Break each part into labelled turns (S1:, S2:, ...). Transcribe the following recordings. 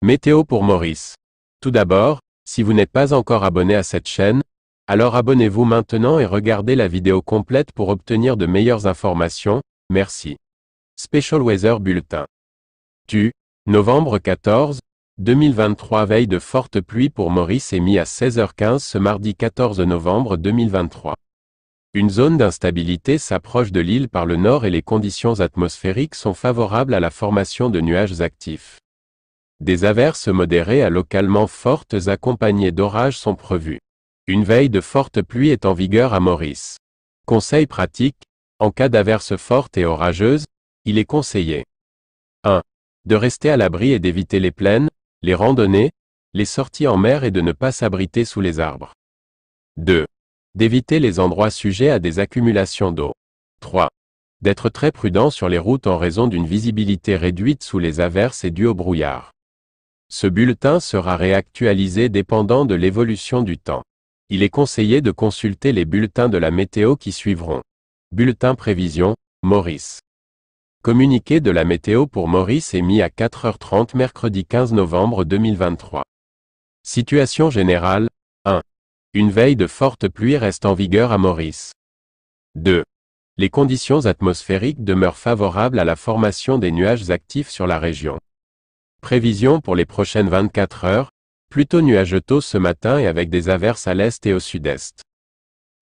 S1: Météo pour Maurice. Tout d'abord, si vous n'êtes pas encore abonné à cette chaîne, alors abonnez-vous maintenant et regardez la vidéo complète pour obtenir de meilleures informations, merci. Special Weather Bulletin. Tu, novembre 14, 2023 Veille de forte pluie pour Maurice émis à 16h15 ce mardi 14 novembre 2023. Une zone d'instabilité s'approche de l'île par le nord et les conditions atmosphériques sont favorables à la formation de nuages actifs. Des averses modérées à localement fortes accompagnées d'orages sont prévues. Une veille de forte pluie est en vigueur à Maurice. Conseil pratique, en cas d'averses fortes et orageuses, il est conseillé 1. De rester à l'abri et d'éviter les plaines, les randonnées, les sorties en mer et de ne pas s'abriter sous les arbres. 2. D'éviter les endroits sujets à des accumulations d'eau. 3. D'être très prudent sur les routes en raison d'une visibilité réduite sous les averses et due au brouillard. Ce bulletin sera réactualisé dépendant de l'évolution du temps. Il est conseillé de consulter les bulletins de la météo qui suivront. Bulletin prévision, Maurice. Communiqué de la météo pour Maurice émis à 4h30 mercredi 15 novembre 2023. Situation générale, 1. Une veille de forte pluie reste en vigueur à Maurice. 2. Les conditions atmosphériques demeurent favorables à la formation des nuages actifs sur la région. Prévision pour les prochaines 24 heures, plutôt nuageux tôt ce matin et avec des averses à l'est et au sud-est.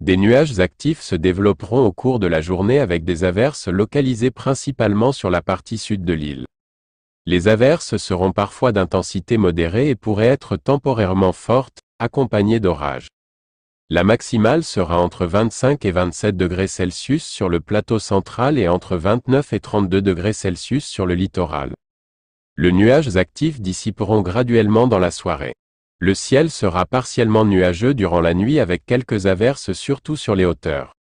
S1: Des nuages actifs se développeront au cours de la journée avec des averses localisées principalement sur la partie sud de l'île. Les averses seront parfois d'intensité modérée et pourraient être temporairement fortes, accompagnées d'orages. La maximale sera entre 25 et 27 degrés Celsius sur le plateau central et entre 29 et 32 degrés Celsius sur le littoral. Le nuages actifs dissiperont graduellement dans la soirée. Le ciel sera partiellement nuageux durant la nuit avec quelques averses surtout sur les hauteurs.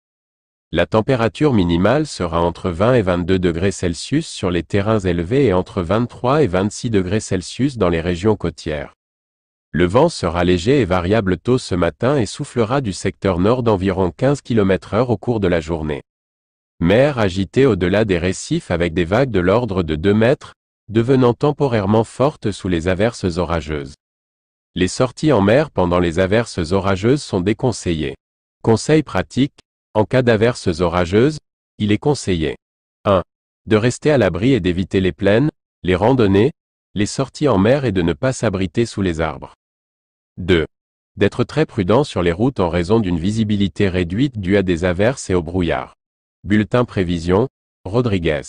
S1: La température minimale sera entre 20 et 22 degrés Celsius sur les terrains élevés et entre 23 et 26 degrés Celsius dans les régions côtières. Le vent sera léger et variable tôt ce matin et soufflera du secteur nord d'environ 15 km heure au cours de la journée. Mer agitée au-delà des récifs avec des vagues de l'ordre de 2 mètres, devenant temporairement forte sous les averses orageuses. Les sorties en mer pendant les averses orageuses sont déconseillées. Conseil pratique, en cas d'averses orageuses, il est conseillé 1. De rester à l'abri et d'éviter les plaines, les randonnées, les sorties en mer et de ne pas s'abriter sous les arbres. 2. D'être très prudent sur les routes en raison d'une visibilité réduite due à des averses et au brouillard. Bulletin prévision, Rodriguez.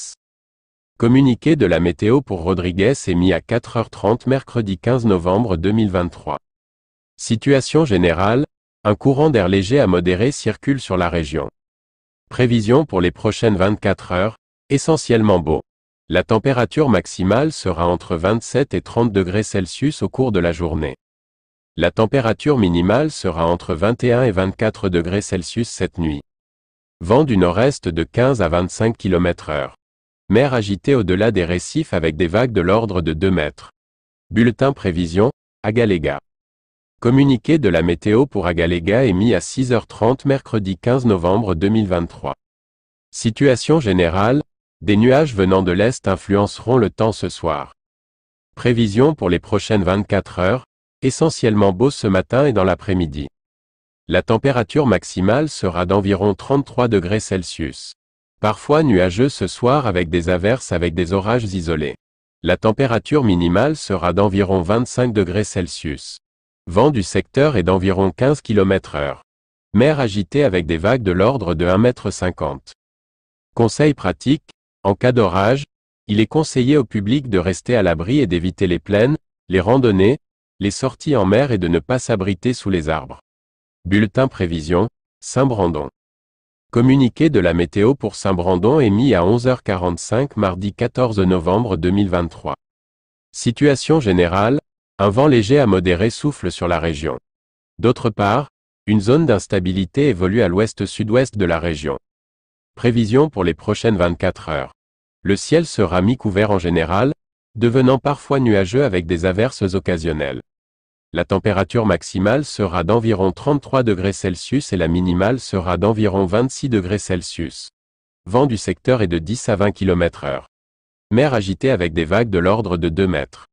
S1: Communiqué de la météo pour Rodriguez émis à 4h30 mercredi 15 novembre 2023. Situation générale, un courant d'air léger à modéré circule sur la région. Prévision pour les prochaines 24 heures, essentiellement beau. La température maximale sera entre 27 et 30 degrés Celsius au cours de la journée. La température minimale sera entre 21 et 24 degrés Celsius cette nuit. Vent du nord-est de 15 à 25 km heure. Mer agitée au-delà des récifs avec des vagues de l'ordre de 2 mètres. Bulletin prévision, Agalega. Communiqué de la météo pour Agalega émis à 6h30 mercredi 15 novembre 2023. Situation générale, des nuages venant de l'Est influenceront le temps ce soir. Prévision pour les prochaines 24 heures, essentiellement beau ce matin et dans l'après-midi. La température maximale sera d'environ 33 degrés Celsius. Parfois nuageux ce soir avec des averses avec des orages isolés. La température minimale sera d'environ 25 degrés. Vent du secteur est d'environ 15 km heure. Mer agitée avec des vagues de l'ordre de 1,50 m. Conseil pratique, en cas d'orage, il est conseillé au public de rester à l'abri et d'éviter les plaines, les randonnées, les sorties en mer et de ne pas s'abriter sous les arbres. Bulletin prévision, Saint-Brandon. Communiqué de la météo pour Saint-Brandon émis à 11h45 mardi 14 novembre 2023. Situation générale, un vent léger à modéré souffle sur la région. D'autre part, une zone d'instabilité évolue à l'ouest-sud-ouest de la région. Prévision pour les prochaines 24 heures. Le ciel sera mi-couvert en général, devenant parfois nuageux avec des averses occasionnelles la température maximale sera d'environ 33 degrés Celsius et la minimale sera d'environ 26 degrés Celsius. Vent du secteur est de 10 à 20 km heure. Mer agitée avec des vagues de l'ordre de 2 mètres.